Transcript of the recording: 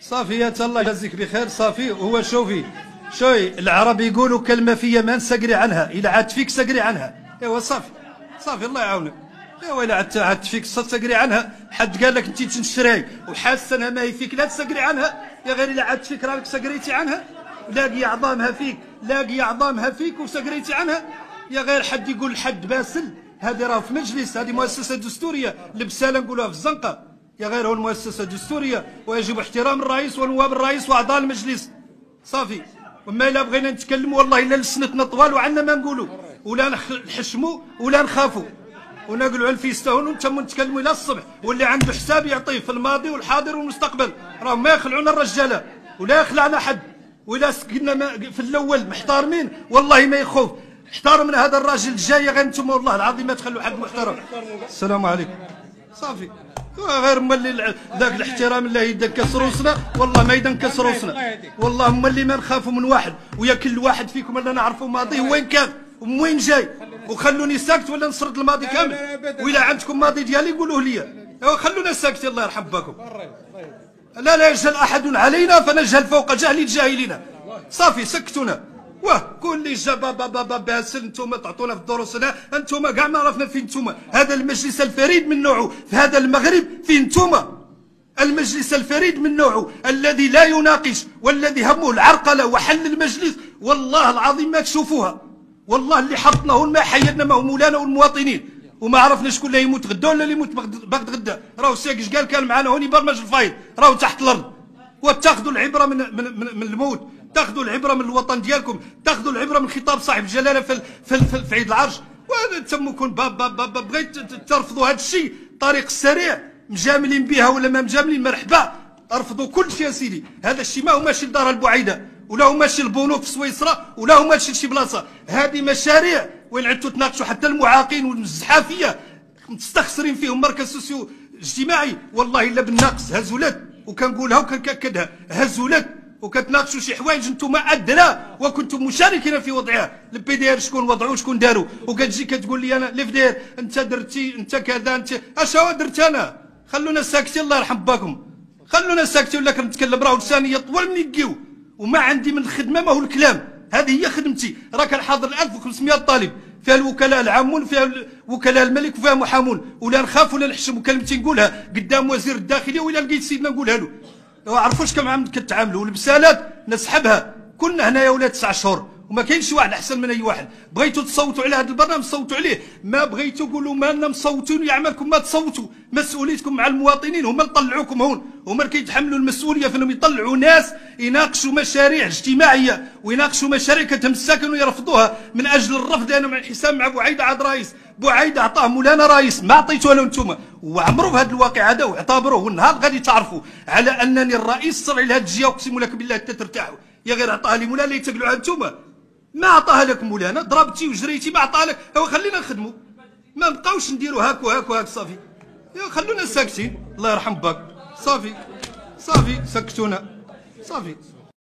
صافي يا الله يجازيك بخير صافي هو شوفي. شوي العرب يقولوا كلمة فيا ما نسقري عنها. إذا عاد فيك سقري عنها. إيوا صافي. صافي الله يعاونك. إيوا إلا عاد عاد فيك تسقري عنها. حد قال لك انت تنشري. وحاسه انها ما هي فيك لا تسقري عنها. يا غير إلا عاد فيك راك سقريتي عنها. لاقي عظامها فيك. لاقي عظامها فيك وسقريتي عنها. يا غير حد يقول حد باسل هذه راه في مجلس هذه مؤسسة دستورية. لبسالة نقولوها في الزنقة. يا غير هو المؤسسة الدستورية ويجب احترام الرئيس ونواب الرئيس وأعضاء المجلس. صافي. وما إلا بغينا نتكلموا والله إلا لسنتنا طوال وعنا ما نقولوا. ولا نحشموا ولا نخافوا. ونقولوا على الفيستون ونتم نتكلموا إلى الصبح. واللي عنده حساب يعطيه في الماضي والحاضر والمستقبل. راهم ما يخلعونا الرجالة ولا يخلعنا حد. ولا سكنا في الأول محترمين والله ما يخوف. احترم من هذا الراجل الجاي غير أنتم والله العظيم ما تخلوا حد محترم. السلام عليكم. صافي. غير ملي ذاك الاحترام اللي يدنكس روسنا والله ما يدنكس روسنا والله ملي ما نخافوا من واحد ويا كل واحد فيكم اللي نعرفوا ماضيه وين كان وين جاي وخلوني ساكت ولا نسرد الماضي كامل؟ وإلا عندكم ماضي ديالي قولوه لي. خلونا ساكت الله يرحم باكم. لا لا يجهل أحد علينا فنجهل فوق جهل الجاهلين. صافي سكتونا. واه كل جا بابا بابا باسل أنتم تعطونا في الدروس هنا أنتم كاع ما عرفنا فين أنتم هذا المجلس الفريد من نوعه. في هذا المغرب فين أنتم المجلس الفريد من نوعه. الذي لا يناقش والذي همه العرقلة وحل المجلس. والله العظيم ما تشوفوها. والله اللي حطناه ما حيدنا ما هو مولانا والمواطنين. وما عرفنا شكون اللي يموت غدا ولا اللي يموت بغد غدا. راهو ساكش قال؟ كان معنا هوني برمج الفايض راهو تحت الأرض. وتاخذوا العبرة من, من, من الموت. تاخذوا العبرة من الوطن ديالكم تاخذوا العبرة من خطاب صاحب الجلالة في في, في, في عيد العرش. وأنتم باب باب باب بغيت ترفضوا هذا الشيء. الطريق السريع مجاملين بها ولا ما مجاملين؟ مرحبا. ارفضوا كل شيء سيدي هذا الشيء ما هو ماشي لدار البعيدة ولا هو ماشي البنوك في سويسرا ولا هو ماشي لشي بلاصة. هذه مشاريع وين عدتوا تناقشوا حتى المعاقين والزحافية مستخسرين فيهم مركز سوسيو اجتماعي. والله إلا بالناقص هزولات وكنقولها وكنكدها هزولات وكتناقشوا شي حوايج أنتم ادرى وكنتم مشاركين في وضعها. ال PDR شكون وضعوا شكون داروا وكتجي كتقول لي أنا اللي في داير أنت درتي أنت كذا أنت اش درت أنا؟ خلونا ساكتين الله يرحم باكم. خلونا ساكتين ولا كنتكلم راه لساني طول من يجيو وما عندي من الخدمه ما هو الكلام. هذه هي خدمتي. راك الحاضر 1500 طالب. فيها الوكلاء العامون فيها وكلاء الملك وفيها محامون. ولا نخاف ولا نحشم وكلمتي نقولها قدام وزير الداخلية ولا لقيت سيدنا نقولها له. عرفوش كم عام كتعاملوا والبسالات نسحبها. كنا هنايا ولاد تسع شهور. وما كاينش واحد أحسن من أي واحد. بغيتوا تصوتوا على هذا البرنامج صوتوا عليه. ما بغيتوا قولوا مالنا مصوتين يعملكم ما تصوتوا. مسؤوليتكم مع المواطنين هما اللي طلعوكم هون. هما اللي كيتحملوا المسؤولية فانهم يطلعوا ناس يناقشوا مشاريع اجتماعية ويناقشوا مشاريع كتهم الساكن ويرفضوها. من أجل الرفض أنا مع الحساب مع بوعيده عاد رئيس. بوعيده عطاه مولانا رئيس. ما عطيتوه له أنتم وعمروا في هذا الواقع هذا واعتبروه والنهار غادي تعرفوا على أنني الرئيس الصرعي لهذه الجهه أقسم لك بالله حتى ترتاحوا. يا غير عطاها لي مولانا يتقلوا أنتم ما عطاها لك مولانا ضربتي وجريتي ما عطاها لك هو خلينا نخدموا ما نبقاوش نديروا هاك وهاك وهاك صافي. خلونا ساكتين الله يرحم باك. صافي. صافي. سكتونا. صافي.